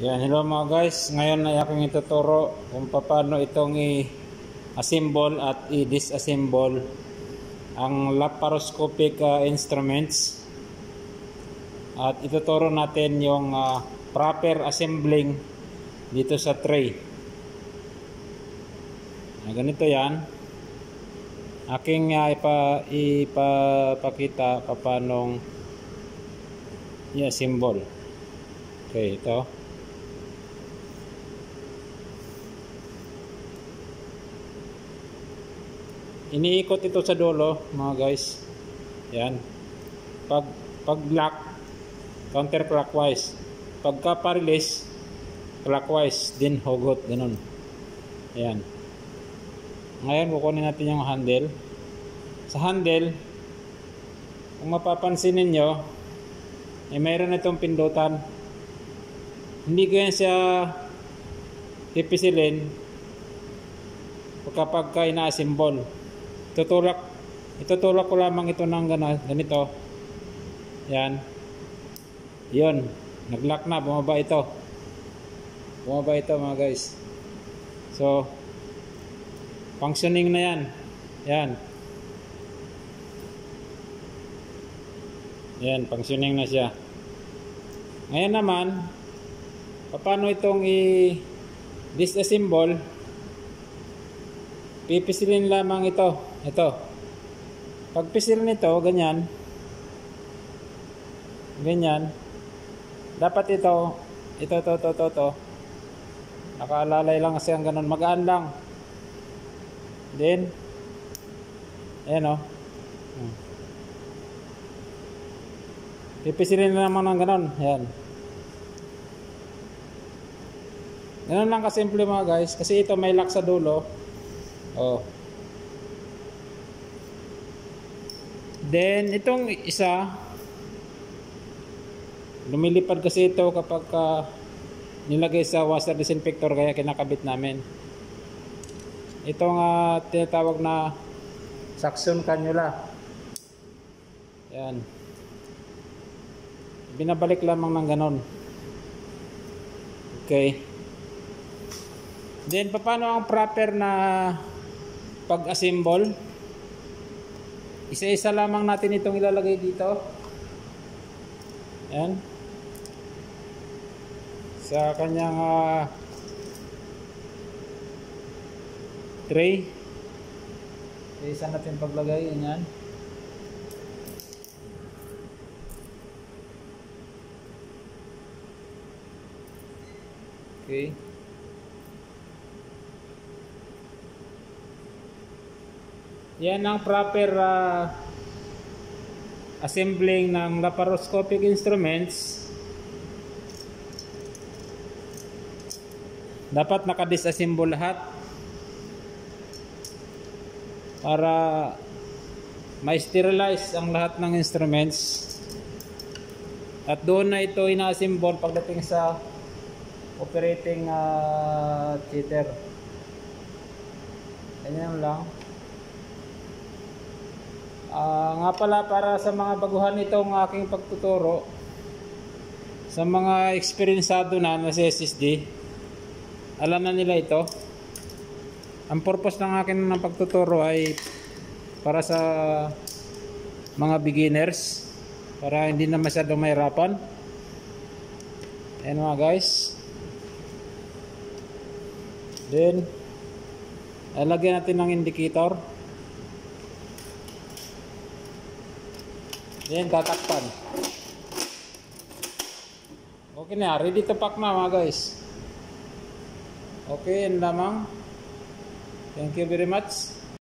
Yan, hello mga guys. Ngayon ay aking ituturo kung paano itong i-assemble at i-disassemble ang laparoscopic uh, instruments. At ituturo natin yung uh, proper assembling dito sa tray. Na ganito yan. Aking uh, ipa, ipapakita paano i-assemble. Okay, ito. Iniikot ito sa dulo mga guys. Yan. Pag pag lock counterclockwise. Pagka pa-release clockwise din hugot ganun. Yan ngayon kukunin natin yung handle. Sa handle kung mapapansin ninyo eh mayroon itong pindutan. Hindi ko yan siya pipisilin kapag ka ina-assemble tutulak itutulak ko lamang ito ng ganito. Yan. Yun. Naglock na. Bumaba ito. Bumaba ito mga guys. So functioning na yan. Yan. Yan functioning na siya. Ngayon naman paano itong i disassemble pipisilin lamang ito ito. Pag pisil nito, ganyan. Ganyan. Dapat ito, ito, to, to, to, to. Nakaalalay lang kasi ang ganun. Magaan lang. Then, ayan o. Oh. Hmm. Pipisilin na naman ng ganun. Ayan. Ganun lang kasimple mga guys. Kasi ito may lock sa dulo. Oh. Then, itong isa, lumilipad kasi ito kapag uh, nilagay sa washer disinfector kaya kinakabit namin. Itong uh, tinatawag na suction cannula. Yan. Binabalik lamang ng ganon. Okay. Then, paano ang proper na pag-assemble? Isa-isa lamang natin itong ilalagay dito. Yan. Sa kanyang uh, tray. Isa natin paglagay. Yan. Okay. Yan ang proper uh, assembling ng laparoscopic instruments. Dapat naka-disassemble lahat para ma-sterilize ang lahat ng instruments. At doon na ito ina-assemble pagdating sa operating uh, theater. Ganyan lang. Uh, nga pala para sa mga baguhan itong aking pagtuturo sa mga eksperyensado na na sa SSD alam na nila ito. Ang purpose ng akin ng pagtuturo ay para sa mga beginners para hindi na masyadong mahirapan. Ayan mga guys. Then lagyan natin ng indicator Yan, tatakpan. Okay na, ready to pack na mga guys. Okay, yan lamang. Thank you very much.